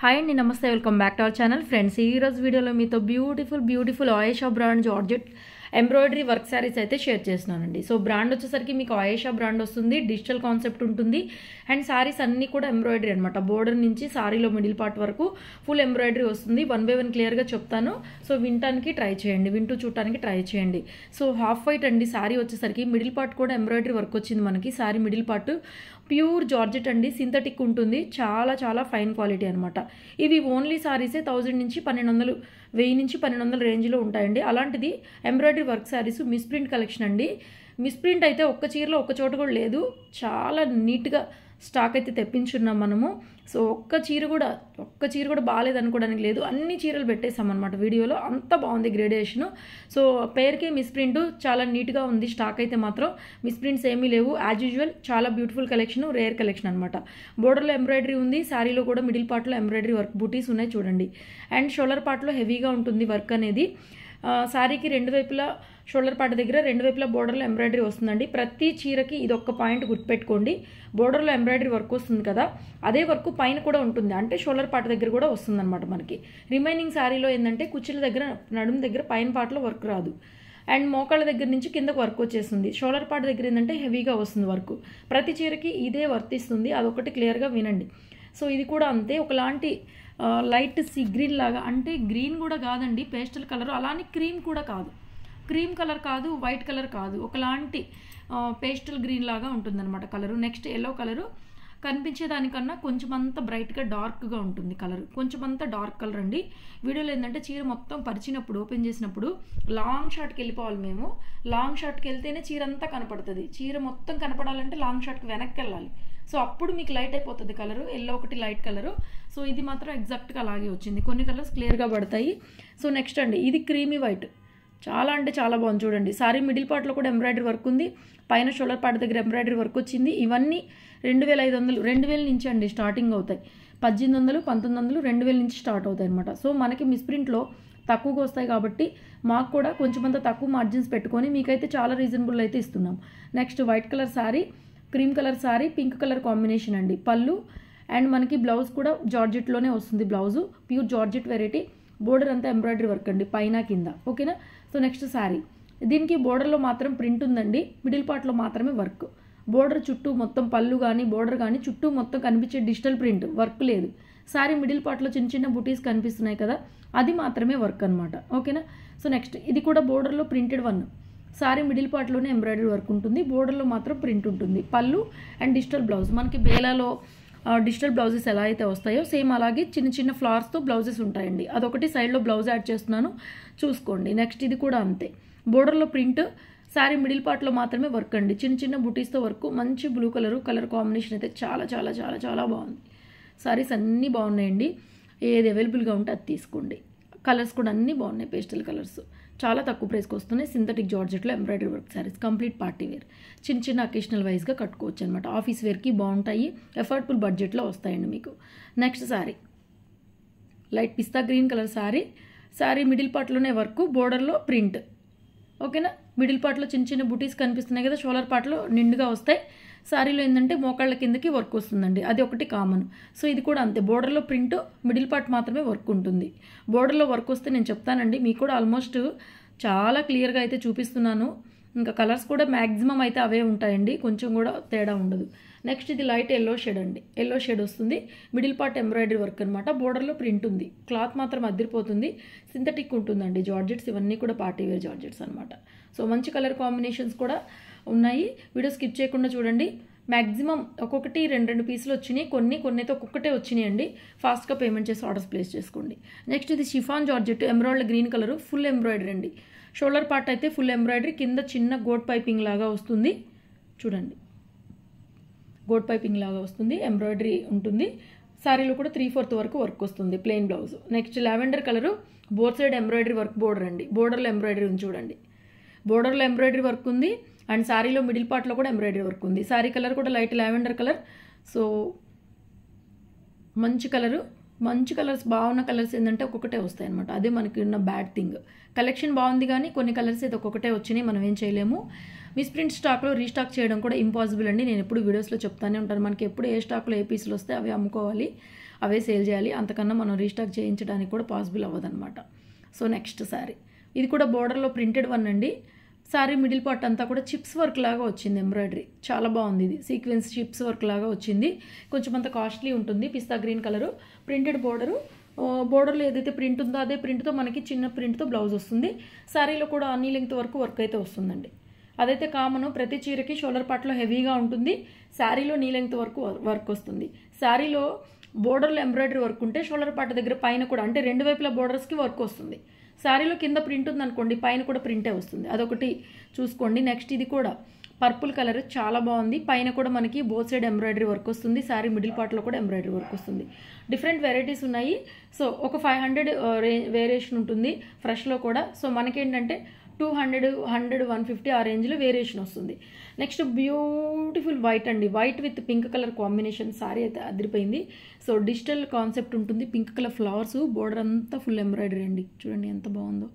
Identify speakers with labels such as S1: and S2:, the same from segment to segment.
S1: Hi అండి నమస్తే welcome back to our channel friends ఈరోజు వీడియోలో మీతో beautiful beautiful Ayesha brand georgette embroidery work saris అయితే షేర్ చేస్తున్నానండి. సో బ్రాండ్ వచ్చేసరికి మీకు ఆయేషా బ్రాండ్ వస్తుంది డిజిటల్ కాన్సెప్ట్ ఉంటుంది. అండ్ శారీస్ అన్నీ కూడా ఎంబ్రాయిడరీ అనమాట బోర్డర్ నుంచి శారీలో మిడిల్ పార్ట్ వరకు ఫుల్ ఎంబ్రాయిడరీ వస్తుంది. వన్ బై వన్ క్లియర్గా చెప్తాను. సో వినటానికి ట్రై చేయండి వింటూ చూడటానికి ట్రై చేయండి. సో హాఫ్ వైట్ అండి శారీ వచ్చేసరికి మిడిల్ పార్ట్ కూడా ఎంబ్రాయిడరీ వర్క్ వచ్చింది మనకి. Sari middle part pure georgette అండి సింథటిక్ ఉంటుంది చాలా చాలా ఫైన్ క్వాలిటీ అనమాట ఇవి ఓన్లీ సారీసే థౌజండ్ నుంచి పన్నెండు వందలు వెయ్యి నుంచి పన్నెండు వందల రేంజ్లో ఉంటాయండి. అలాంటిది embroidery work saris misprint collection అండి. మిస్ప్రింట్ అయితే ఒక్క చీరలో ఒక్క చోట కూడా లేదు. చాలా నీట్గా స్టాక్ అయితే తెప్పించున్నాం మనము. సో ఒక్క చీర కూడా ఒక్క చీర కూడా బాగాలేదు అనుకోవడానికి లేదు. అన్ని చీరలు పెట్టేసాం అనమాట వీడియోలో. అంత బాగుంది గ్రేడేషన్ సో పేరుకే మిస్ప్రింట్ చాలా నీట్గా ఉంది స్టాక్ అయితే మాత్రం. మిస్ప్రింట్స్ ఏమీ లేవు. యాజ్ యూజువల్ చాలా బ్యూటిఫుల్ కలెక్షన్ రేర్ కలెక్షన్ అనమాట బోర్డర్లో ఎంబ్రాయిడరీ ఉంది. శారీలో కూడా మిడిల్ పార్ట్లో ఎంబ్రాయిడరీ వర్క్ బూటీస్ ఉన్నాయి చూడండి. అండ్ షోల్డర్ పార్ట్లో హెవీగా ఉంటుంది వర్క్ అనేది. శారీకి రెండు వైపులా షోల్డర్ పార్ట్ దగ్గర రెండు వైపులా బోర్డర్లో ఎంబ్రాయిడరీ వస్తుందండి. ప్రతి చీరకి ఇది ఒక్క పాయింట్ గుర్తుపెట్టుకోండి. బోర్డర్లో ఎంబ్రాయిడరీ వర్క్ వస్తుంది కదా అదే వర్క్ పైన కూడా ఉంటుంది. అంటే షోల్డర్ పార్ట్ దగ్గర కూడా వస్తుందన్నమాట మనకి. రిమైనింగ్ శారీలో ఏంటంటే కుర్చీల దగ్గర నడుము దగ్గర పైన పార్ట్లో వర్క్ రాదు. అండ్ మోకాళ్ళ దగ్గర నుంచి కిందకు వర్క్ వచ్చేస్తుంది. షోల్డర్ పార్ట్ దగ్గర ఏంటంటే హెవీగా వస్తుంది వర్క్. ప్రతి చీరకి ఇదే వర్తిస్తుంది. అదొకటి క్లియర్గా వినండి. సో ఇది కూడా అంతే. ఒకలాంటి లైట్ సీ గ్రీన్ లాగా. అంటే గ్రీన్ కూడా కాదండి పేస్టల్ కలర్. అలానే క్రీమ్ కూడా కాదు. క్రీమ్ కలర్ కాదు వైట్ కలర్ కాదు. ఒకలాంటి పేస్టల్ గ్రీన్ లాగా ఉంటుందన్నమాట కలరు. Next yellow colour. కనిపించేదానికన్నా కొంచెం అంత బ్రైట్గా డార్క్గా ఉంటుంది కలర్. కొంచెం అంత డార్క్ కలర్ అండి. వీడియోలో ఏంటంటే చీర మొత్తం పరిచినప్పుడు ఓపెన్ చేసినప్పుడు లాంగ్ షార్ట్కి వెళ్ళిపోవాలి మేము. లాంగ్ షార్ట్కి వెళ్తేనే చీర అంతా కనపడుతుంది. చీర మొత్తం కనపడాలంటే లాంగ్ షార్ట్కి వెనక్కి వెళ్ళాలి. సో అప్పుడు మీకు లైట్ అయిపోతుంది కలరు ఎల్లో ఒకటి లైట్ కలరు సో ఇది మాత్రం ఎగ్జాక్ట్గా అలాగే వచ్చింది. కొన్ని కలర్స్ క్లియర్గా పడతాయి. సో నెక్స్ట్ అండి ఇది క్రీమీ వైట్ చాలా అంటే చాలా బాగుంది చూడండి. సారీ మిడిల్ పార్ట్లో కూడా ఎంబ్రాయిడరీ వర్క్ ఉంది. పైన షోల్డర్ పార్ట్ దగ్గర ఎంబ్రాయిడరీ వర్క్ వచ్చింది. ఇవన్నీ రెండు వేల ఐదు వందలు రెండు వేల నుంచి అండి స్టార్టింగ్ అవుతాయి. పద్దెనిమిది వందలు పంతొమ్మిది వందలు రెండు వేల నుంచి స్టార్ట్ అవుతాయి అనమాట సో మనకి మిస్ప్రింట్లో తక్కువగా వస్తాయి కాబట్టి మాకు కూడా కొంచెం అంత తక్కువ మార్జిన్స్ పెట్టుకొని మీకైతే చాలా రీజనబుల్ అయితే ఇస్తున్నాం. Next white colour sari cream colour sari pink colour combination అండి. పళ్ళు అండ్ మనకి బ్లౌజ్ కూడా జార్జెట్లోనే వస్తుంది blouse. Pure georgette variety. Border అంతా ఎంబ్రాయిడరీ వర్క్ అండి పైన కింద. ఓకేనా? సో నెక్స్ట్ శారీ దీనికి బోర్డర్లో మాత్రం ప్రింట్ ఉందండి. మిడిల్ పార్ట్లో మాత్రమే వర్క్. బోర్డర్ చుట్టూ మొత్తం పళ్ళు కానీ బోర్డర్ కానీ చుట్టూ మొత్తం కనిపించే డిజిటల్ ప్రింట్. వర్క్ లేదు. శారీ మిడిల్ పార్ట్లో చిన్న చిన్న బుటీస్ కనిపిస్తున్నాయి కదా అది మాత్రమే వర్క్ అనమాట ఓకేనా? సో నెక్స్ట్ ఇది కూడా బోర్డర్లో ప్రింటెడ్ వన్. సారీ మిడిల్ పార్ట్లోనే ఎంబ్రాయిడరీ వర్క్ ఉంటుంది. బోర్డర్లో మాత్రం ప్రింట్ ఉంటుంది. పళ్ళు అండ్ డిజిటల్ బ్లౌజ్. మనకి బేలాలో డిజిటల్ బ్లౌజెస్ ఎలా అయితే వస్తాయో సేమ్ అలాగే చిన్న చిన్న ఫ్లవర్స్తో బ్లౌజెస్ ఉంటాయండి. అదొకటి సైడ్లో బ్లౌజ్ యాడ్ చేస్తున్నాను. చూసుకోండి. నెక్స్ట్ ఇది కూడా అంతే. బోర్డర్లో ప్రింట్ శారీ మిడిల్ పార్ట్లో మాత్రమే వర్క్ అండి. చిన్న చిన్న బుటీస్తో వర్క్ మంచి బ్లూ కలర్ కలర్ కాంబినేషన్ అయితే చాలా చాలా చాలా చాలా బాగుంది. సారీస్ అన్నీ బాగున్నాయండి. ఏది అవైలబుల్గా ఉంటే అది తీసుకోండి. కలర్స్ కూడా అన్నీ బాగున్నాయి పేస్టల్ కలర్స్. చాలా తక్కువ ప్రైస్కి వస్తున్నాయి. Synthetic జార్జెట్లో embroidery work saris complete party wear చిన్న చిన్న అకేషనల్ వైజ్గా కట్టుకోవచ్చు అనమాట ఆఫీస్ వేర్కి బాగుంటాయి ఎఫర్ట్ఫుల్ బడ్జెట్లో వస్తాయండి మీకు. Next sari light pista green colour sari sari middle పార్ట్లోనే work బోర్డర్లో ప్రింట్ ఓకేనా మిడిల్ పార్ట్లో చిన్న చిన్న బుటీస్ కనిపిస్తున్నాయి కదా షోలర్ పార్ట్లో నిండుగా వస్తాయి. శారీలో ఏంటంటే మోకాళ్ళ కిందకి వర్క్ వస్తుందండి. అది ఒకటి కామన్. సో ఇది కూడా అంతే. బోర్డర్లో ప్రింట్ మిడిల్ పార్ట్ మాత్రమే వర్క్ ఉంటుంది. బోర్డర్లో వర్క్ వస్తే నేను చెప్తానండి మీకు కూడా ఆల్మోస్ట్ చాలా క్లియర్గా అయితే చూపిస్తున్నాను. ఇంకా కలర్స్ కూడా మ్యాక్సిమం అయితే అవే ఉంటాయండి. కొంచెం కూడా తేడా ఉండదు. నెక్స్ట్ ఇది లైట్ ఎల్లో షేడ్ అండి. ఎల్లో షేడ్ వస్తుంది. మిడిల్ పార్ట్ ఎంబ్రాయిడరీ వర్క్ అనమాట బోర్డర్లో ప్రింట్ ఉంది. క్లాత్ మాత్రం అదిరిపోతుంది సింథటిక్ ఉంటుందండి జార్జెట్స్. ఇవన్నీ కూడా పార్టీ వేర్ జార్జెట్స్ అనమాట సో మంచి కలర్ కాంబినేషన్స్ కూడా ఉన్నాయి. వీడియో స్కిప్ చేయకుండా చూడండి. మ్యాక్సిమం ఒక్కొక్కటి రెండు రెండు పీసులు వచ్చినాయి. కొన్ని కొన్ని అయితే ఒక్కొక్కటే వచ్చినాయి అండి ఫాస్ట్గా పేమెంట్ చేసి ఆర్డర్స్ ప్లేస్ చేసుకోండి. నెక్స్ట్ ఇది chiffon georgette. Embroider green colour full embroidery అండి. షోల్డర్ పార్ట్ అయితే ఫుల్ ఎంబ్రాయిడరీ కింద చిన్న గోట్ పైపింగ్ లాగా వస్తుంది. చూడండి. గోడ్ పైపింగ్ లాగా వస్తుంది ఎంబ్రాయిడరీ ఉంటుంది. శారీలో కూడా త్రీ ఫోర్త్ వరకు వర్క్ వస్తుంది plain blouse next lavender colour both side embroidery work border అండి. బోర్డర్లో ఎంబ్రాయిడరీ ఉంది చూడండి. బోర్డర్లో ఎంబ్రాయిడరీ వర్క్ ఉంది అండ్ శారీలో మిడిల్ పార్ట్లో కూడా ఎంబ్రాయిడరీ వర్క్ ఉంది. శారీ కలర్ కూడా లైట్ లావెండర్ కలర్ సో మంచి కలరు మంచి కలర్స్ బాగున్న కలర్స్ ఏంటంటే ఒక్కొక్కటే వస్తాయి అనమాట అదే మనకి ఉన్న బ్యాడ్ థింగ్ కలెక్షన్ బాగుంది కానీ కొన్ని కలర్స్ అయితే ఒక్కొక్కటే వచ్చినాయి మనం ఏం చేయలేము. మిస్ప్రింట్ స్టాక్లో రీస్టాక్ చేయడం కూడా ఇంపాసిబుల్ అండి. నేను ఎప్పుడు వీడియోస్లో చెప్తానే ఉంటాను. మనకి ఎప్పుడు ఏ స్టాక్లో ఏ పీసులు వస్తే అవి అమ్ముకోవాలి అవే సేల్ చేయాలి. అంతకన్నా మనం రీస్టాక్ చేయించడానికి కూడా పాసిబుల్ అవ్వదన్నమాట. సో నెక్స్ట్ సారీ ఇది కూడా బోర్డర్లో ప్రింటెడ్ వన్ అండి. శారీ మిడిల్ పార్ట్ అంతా కూడా చిప్స్ వర్క్ లాగా వచ్చింది ఎంబ్రాయిడరీ. చాలా బాగుంది ఇది. సీక్వెన్స్ చిప్స్ వర్క్ లాగా వచ్చింది. కొంచెం అంత కాస్ట్లీ ఉంటుంది. Pista green colour. Printed border. బోర్డర్లో ఏదైతే ప్రింట్ ఉందో అదే ప్రింట్తో మనకి చిన్న ప్రింట్తో బ్లౌజ్ వస్తుంది. శారీలో కూడా అన్ని లెంగ్త్ వరకు వర్క్ అయితే వస్తుందండి. అదైతే కామన్ ప్రతి చీరకి షోల్డర్ పార్ట్లో హెవీగా ఉంటుంది. శారీలో నీ లెంగ్త్ వరకు వర్క్ వస్తుంది. శారీలో బోర్డర్లో ఎంబ్రాయిడరీ వర్క్ ఉంటే షోల్డర్ పార్ట్ దగ్గర పైన కూడా అంటే రెండు వైపుల బోర్డర్స్కి వర్క్ వస్తుంది. శారీలో కింద ప్రింట్ ఉందనుకోండి పైన కూడా ప్రింటే వస్తుంది. అదొకటి చూసుకోండి. నెక్స్ట్ ఇది కూడా పర్పుల్ కలర్ చాలా బాగుంది. పైన కూడా మనకి బోత్ సైడ్ ఎంబ్రాయిడరీ వర్క్ వస్తుంది. శారీ మిడిల్ పార్ట్లో కూడా ఎంబ్రాయిడరీ వర్క్ వస్తుంది. డిఫరెంట్ వెరైటీస్ ఉన్నాయి. సో ఒక ఫైవ్ హండ్రెడ్ వేరియేషన్ ఉంటుంది ఫ్రెష్లో కూడా. సో మనకేంటంటే two hundred hundred one fifty ఆ రేంజ్లో వేరియేషన్ వస్తుంది. నెక్స్ట్ బ్యూటిఫుల్ వైట్ అండి. White with pink colour combination sari అయితే అదిరిపోయింది. సో డిజిటల్ కాన్సెప్ట్ ఉంటుంది. పింక్ కలర్ ఫ్లవర్స్ బోర్డర్ అంతా ఫుల్ ఎంబ్రాయిడరీ అండి. చూడండి ఎంత బాగుందో.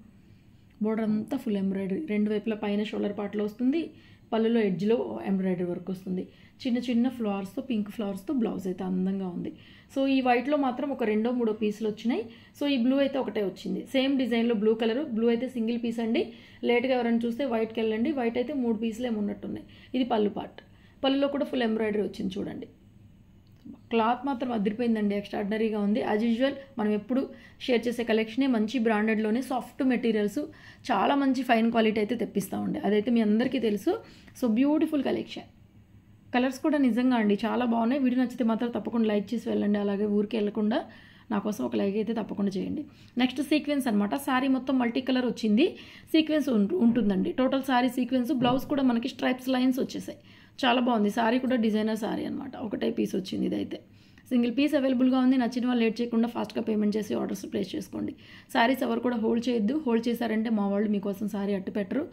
S1: బోర్డర్ అంతా ఫుల్ ఎంబ్రాయిడరీ. రెండు వైపుల పైన షోల్డర్ పార్ట్లో వస్తుంది. పళ్ళులో ఎడ్జ్లో ఎంబ్రాయిడరీ వర్క్ వస్తుంది. చిన్న చిన్న ఫ్లవర్స్తో పింక్ ఫ్లవర్స్తో బ్లౌజ్ అయితే అందంగా ఉంది. సో ఈ వైట్లో మాత్రం ఒక రెండో మూడో పీసులు వచ్చినాయి. సో ఈ బ్లూ అయితే ఒకటే వచ్చింది. సేమ్ డిజైన్లో బ్లూ కలర్. బ్లూ అయితే సింగిల్ పీస్ అండి. లేట్గా ఎవరైనా చూస్తే వైట్కి వెళ్ళండి. వైట్ అయితే మూడు పీసులు ఏమున్నట్టున్నాయి ఇది పళ్ళు పార్ట్. పళ్ళులో కూడా ఫుల్ ఎంబ్రాయిడరీ వచ్చింది చూడండి. క్లాత్ మాత్రం అదిరిపోయిందండి. ఎక్స్ట్రాడినరీగా ఉంది. యాజ్ యూజువల్ మనం ఎప్పుడు షేర్ చేసే కలెక్షనే మంచి బ్రాండెడ్లోనే సాఫ్ట్ మెటీరియల్స్. చాలా మంచి ఫైన్ క్వాలిటీ అయితే తెప్పిస్తామండి అదైతే మీ అందరికీ తెలుసు. So beautiful collection. కలర్స్ కూడా నిజంగా అండి చాలా బాగున్నాయి. వీడియో నచ్చితే మాత్రం తప్పకుండా లైక్ చేసి వెళ్ళండి. అలాగే ఊరికి వెళ్ళకుండా నా కోసం ఒక లైక్ అయితే తప్పకుండా చేయండి. నెక్స్ట్ సీక్వెన్స్ అనమాట శారీ మొత్తం మల్టీ కలర్ వచ్చింది. సీక్వెన్స్ ఉంటుందండి. టోటల్ శారీ సీక్వెన్స్ బ్లౌజ్ కూడా మనకి స్ట్రైప్స్ లైన్స్ వచ్చేసాయి. చాలా బాగుంది. శారీ కూడా డిజైనర్ శారీ అనమాట ఒకటే పీస్ వచ్చింది ఇదైతే. సింగిల్ పీస్ అవైలబుల్గా ఉంది నచ్చిన వాళ్ళు లేట్ చేయకుండా ఫాస్ట్గా పేమెంట్ చేసి ఆర్డర్స్ ప్లేస్ చేసుకోండి. శారీస్ ఎవరు కూడా హోల్డ్ చేయొద్దు. హోల్డ్ చేశారంటే మా వాళ్ళు మీకోసం శారీ అట్టు పెట్టరు.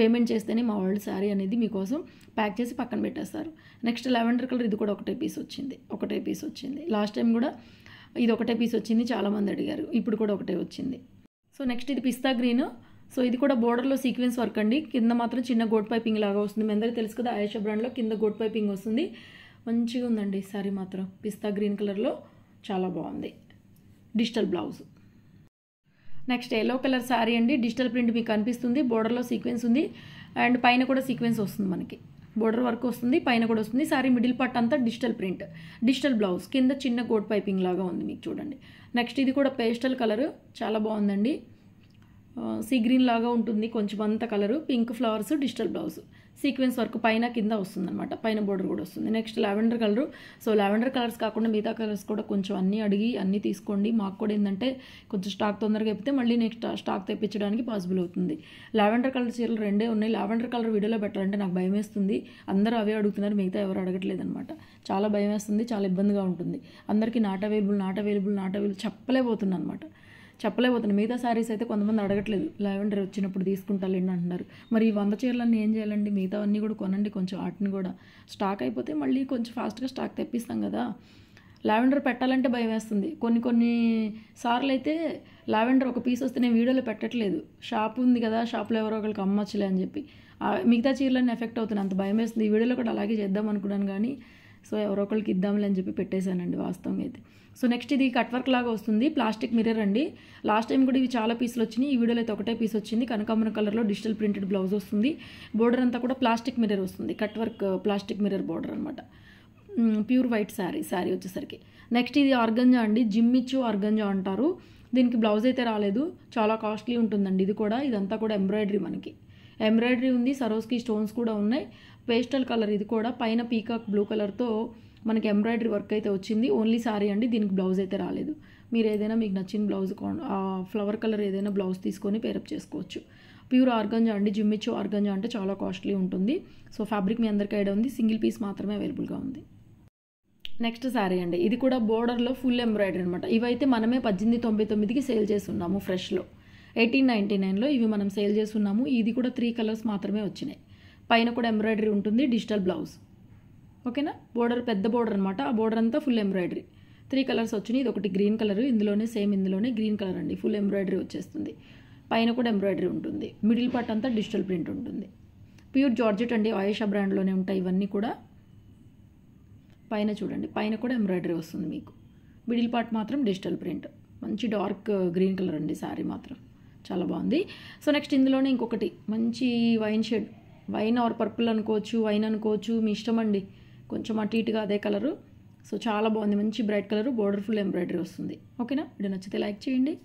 S1: పేమెంట్ చేస్తేనే మా వాళ్ళు శారీ అనేది మీకోసం ప్యాక్ చేసి పక్కన పెట్టేస్తారు. నెక్స్ట్ లెవెండర్ కలర్ ఇది కూడా ఒకటే పీస్ వచ్చింది ఒకటే పీస్ వచ్చింది. లాస్ట్ టైం కూడా ఇది ఒకటే పీస్ వచ్చింది చాలామంది అడిగారు. ఇప్పుడు కూడా ఒకటే వచ్చింది. సో నెక్స్ట్ ఇది పిస్తా గ్రీన్. సో ఇది కూడా బోర్డర్లో సీక్వెన్స్ వర్క్ అండి. కింద మాత్రం చిన్న గోడ్ పైపింగ్ లాగా వస్తుంది. మీ అందరికీ తెలుసు కదా ఆయేషా బ్రాండ్లో కింద గోడ్ పైపింగ్ వస్తుంది. మంచిగా ఉందండి సారీ మాత్రం. పిస్తా గ్రీన్ కలర్లో చాలా బాగుంది. Digital blouse. Next yellow colour sari అండి. డిజిటల్ ప్రింట్ మీకు కనిపిస్తుంది బోర్డర్లో సీక్వెన్స్ ఉంది. అండ్ పైన కూడా సీక్వెన్స్ వస్తుంది మనకి. బోర్డర్ వర్క్ వస్తుంది. పైన కూడా వస్తుంది. సారీ మిడిల్ పార్ట్ అంతా డిజిటల్ ప్రింట్. Digital blouse. కింద చిన్న కోట్ పైపింగ్ లాగా ఉంది మీకు చూడండి. నెక్స్ట్ ఇది కూడా పేస్టల్ కలర్. చాలా బాగుందండి. సీ గ్రీన్ లాగా ఉంటుంది. కొంచెం అంత colour. Pink flowers digital blouse. Sequence work పైన కింద వస్తుంది అనమాట పైన బోర్డర్ కూడా వస్తుంది. Next lavender colour. So lavender colours కాకుండా మిగతా కలర్స్ కూడా కొంచెం అన్నీ అడిగి అన్నీ తీసుకోండి. మాకు కూడా ఏంటంటే కొంచెం స్టాక్ తొందరగా అయిపోతే మళ్ళీ నెక్స్ట్ స్టాక్ తెప్పించడానికి పాసిబుల్ అవుతుంది. లావెండర్ కలర్ చీరలు రెండే ఉన్నాయి. లావెండర్ కలర్ వీడియోలో పెట్టాలంటే నాకు భయం వేస్తుంది. అందరూ అవే అడుగుతున్నారు. మిగతా ఎవరు అడగట్లేదు అనమాట చాలా భయం వేస్తుంది. చాలా ఇబ్బందిగా ఉంటుంది. అందరికీ not available not available not available చెప్పలేకపోతుంది అనమాట చెప్పలేకపోతున్నాను మిగతా శారీస్ అయితే కొంతమంది అడగట్లేదు. లావెండర్ వచ్చినప్పుడు తీసుకుంటాలేండి అంటున్నారు. మరి ఈ వంద చీరలన్నీ ఏం చేయాలండి? మిగతావన్నీ కూడా కొనండి. కొంచెం వాటిని కూడా స్టాక్ అయిపోతే మళ్ళీ కొంచెం ఫాస్ట్గా స్టాక్ తెప్పిస్తాం కదా. లావెండర్ పెట్టాలంటే భయం వేస్తుంది. కొన్ని కొన్ని సార్లు అయితే లావెండర్ ఒక పీస్ వస్తే నేను వీడియోలో పెట్టట్లేదు. షాప్ ఉంది కదా. షాప్లో ఎవరో ఒకరికి అమ్మొచ్చులే అని చెప్పి. మిగతా చీరలన్నీ ఎఫెక్ట్ అవుతున్నాయి. అంత భయం వేస్తుంది. ఈ వీడియోలో కూడా అలాగే చేద్దాం అనుకున్నాను కానీ సో ఎవరో ఒకరికి ఇద్దాంలే అని చెప్పి పెట్టేశానండి వాస్తవంగా అయితే. సో నెక్స్ట్ ఇది కట్ వర్క్ లాగా వస్తుంది. ప్లాస్టిక్ మిర్రర్ అండి. లాస్ట్ టైం కూడా ఇవి చాలా పీసులు వచ్చినాయి. ఈ వీడియోలో అయితే ఒకటే పీస్ వచ్చింది. కనకాంబరం కలర్లో డిజిటల్ ప్రింటెడ్ బ్లౌజ్ వస్తుంది. బోర్డర్ అంతా కూడా ప్లాస్టిక్ మిర్రర్ వస్తుంది. Cut work plastic mirror border అనమాట ప్యూర్ వైట్ శారీ శారీ వచ్చేసరికి. నెక్స్ట్ ఇది ఆర్గంజా అండి. జిమ్మిచ్చు ఆర్గంజా అంటారు. దీనికి బ్లౌజ్ అయితే రాలేదు. చాలా కాస్ట్లీ ఉంటుందండి. ఇది కూడా. ఇదంతా కూడా ఎంబ్రాయిడరీ మనకి. ఎంబ్రాయిడరీ ఉంది. సరోస్కి స్టోన్స్ కూడా ఉన్నాయి. పేస్టల్ కలర్ ఇది కూడా. పైన పీకాక్ బ్లూ కలర్తో మనకి ఎంబ్రాయిడరీ వర్క్ అయితే వచ్చింది. ఓన్లీ సారీ అండి దీనికి బ్లౌజ్ అయితే రాలేదు. మీరు ఏదైనా మీకు నచ్చిన బ్లౌజ్ ఫ్లవర్ కలర్ ఏదైనా బ్లౌజ్ తీసుకొని పేరప్ చేసుకోవచ్చు. ప్యూర్ ఆర్గంజా అండి జిమ్మిచ్చు ఆర్గంజా అంటే చాలా కాస్ట్లీ ఉంటుంది. సో ఫ్యాబ్రిక్ మీ అందరికీ ఐడియా ఉంది. సింగిల్ పీస్ మాత్రమే అవైలబుల్గా ఉంది. నెక్స్ట్ శారీ అండి ఇది కూడా బోర్డర్లో ఫుల్ ఎంబ్రాయిడరీ అనమాట ఇవైతే మనమే పద్దెనిమిది తొంభై తొమ్మిదికి సేల్ చేస్తున్నాము ఫ్రెష్లో ఎయిటీన్ నైంటీ నైన్లో ఇవి మనం సేల్ చేస్తున్నాము. ఇది కూడా త్రీ కలర్స్ మాత్రమే వచ్చినాయి. పైన కూడా ఎంబ్రాయిడరీ ఉంటుంది డిజిటల్ బ్లౌజ్. ఓకేనా? బోర్డర్ పెద్ద బోర్డర్ అనమాట ఆ బోర్డర్ అంతా ఫుల్ ఎంబ్రాయిడరీ. త్రీ కలర్స్ వచ్చినాయి. ఇది ఒకటి గ్రీన్ కలర్ ఇందులోనే సేమ్ ఇందులోనే గ్రీన్ కలర్ అండి. ఫుల్ ఎంబ్రాయిడరీ వచ్చేస్తుంది. పైన కూడా ఎంబ్రాయిడరీ ఉంటుంది. మిడిల్ పార్ట్ అంతా డిజిటల్ ప్రింట్ ఉంటుంది. ప్యూర్ జార్జెట్ అండి. ఆయేషా బ్రాండ్లోనే ఉంటాయి ఇవన్నీ కూడా. పైన చూడండి. పైన కూడా ఎంబ్రాయిడరీ వస్తుంది మీకు. మిడిల్ పార్ట్ మాత్రం డిజిటల్ ప్రింట్. మంచి డార్క్ గ్రీన్ కలర్ అండి శారీ మాత్రం. చాలా బాగుంది. సో నెక్స్ట్ ఇందులోనే ఇంకొకటి. మంచి wine shade. Wine or purple అనుకోవచ్చు వైన్ అనుకోవచ్చు మీ ఇష్టం అండి. కొంచెం అటు ఇటుగా అదే కలరు. సో చాలా బాగుంది. మంచి bright colour border full embroidery వస్తుంది. ఓకేనా? వీడియో నచ్చితే లైక్ చేయండి.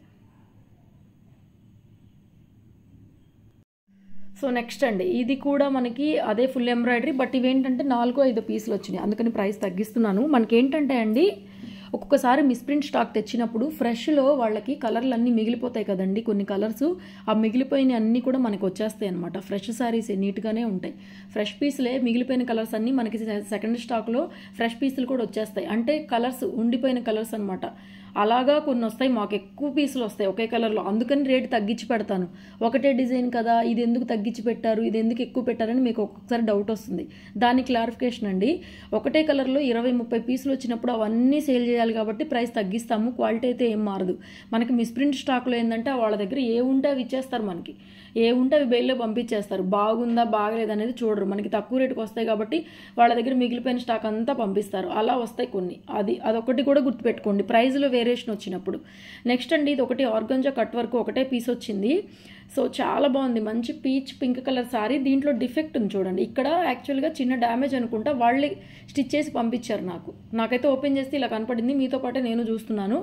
S1: సో నెక్స్ట్ అండి. ఇది కూడా మనకి అదే ఫుల్ ఎంబ్రాయిడరీ బట్ ఇవేంటంటే నాలుగో ఐదు పీసులు వచ్చినాయి. అందుకని ప్రైస్ తగ్గిస్తున్నాను. మనకి ఏంటంటే అండి ఒక్కొక్కసారి మిస్ప్రింట్ స్టాక్ తెచ్చినప్పుడు ఫ్రెష్లో వాళ్ళకి కలర్లు అన్నీ మిగిలిపోతాయి కదండి కొన్ని కలర్స్. ఆ మిగిలిపోయిన అన్నీ కూడా మనకు వచ్చేస్తాయి అనమాట ఫ్రెష్ శారీస్ నీట్గానే ఉంటాయి. ఫ్రెష్ పీసులే మిగిలిపోయిన కలర్స్ అన్నీ మనకి సెకండ్ స్టాక్లో ఫ్రెష్ పీసులు కూడా వచ్చేస్తాయి. అంటే కలర్స్ ఉండిపోయిన కలర్స్ అనమాట అలాగా కొన్ని వస్తాయి మాకు ఎక్కువ పీసులు వస్తాయి ఒకే కలర్లో. అందుకని రేటు తగ్గించి పెడతాను. ఒకటే డిజైన్ కదా ఇది ఎందుకు తగ్గించి పెట్టారు ఇది ఎందుకు ఎక్కువ పెట్టారని మీకు ఒక్కొక్కసారి డౌట్ వస్తుంది. దాని క్లారిఫికేషన్ అండి. ఒకటే కలర్లో ఇరవై ముప్పై పీసులు వచ్చినప్పుడు అవన్నీ సేల్ చేయాలి కాబట్టి ప్రైస్ తగ్గిస్తాము క్వాలిటీ అయితే ఏం మారదు. మనకి మిస్ప్రింట్ స్టాక్లో ఏంటంటే వాళ్ళ దగ్గర ఏ ఉంటే అవి ఇచ్చేస్తారు మనకి. ఏ ఉంటే అవి బెయిల్లో పంపించేస్తారు. బాగుందా బాగలేదు అనేది చూడరు. మనకి తక్కువ రేటుకి వస్తాయి కాబట్టి వాళ్ళ దగ్గర మిగిలిపోయిన స్టాక్ అంతా పంపిస్తారు. అలా వస్తాయి కొన్ని. అది అదొకటి కూడా గుర్తుపెట్టుకోండి. ప్రైజ్లో వేరియేషన్ వచ్చినప్పుడు. నెక్స్ట్ అండి ఇది ఒకటి ఆర్గంజా కట్ వర్క్ ఒకటే పీస్ వచ్చింది. సో చాలా బాగుంది. మంచి పీచ్ పింక్ కలర్ సారీ. దీంట్లో డిఫెక్ట్ ఉంది చూడండి. ఇక్కడ యాక్చువల్గా చిన్న డ్యామేజ్ అనుకుంటా వాళ్ళే స్టిచ్ చేసి పంపించారు నాకు. నాకైతే ఓపెన్ చేస్తే ఇలా కనపడింది. మీతో పాటే నేను చూస్తున్నాను.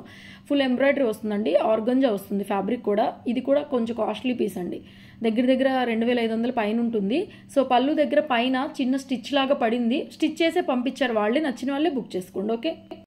S1: ఫుల్ ఎంబ్రాయిడరీ వస్తుందండి. ఆర్గంజా వస్తుంది ఫ్యాబ్రిక్ కూడా. ఇది కూడా కొంచెం కాస్ట్లీ పీస్ అండి. దగ్గర దగ్గర రెండు వేల ఐదు వందల పైన ఉంటుంది. సో పళ్ళు దగ్గర పైన చిన్న స్టిచ్ లాగా పడింది. స్టిచ్ చేసే పంపించారు వాళ్ళే. నచ్చిన వాళ్ళే బుక్ చేసుకోండి. ఓకే?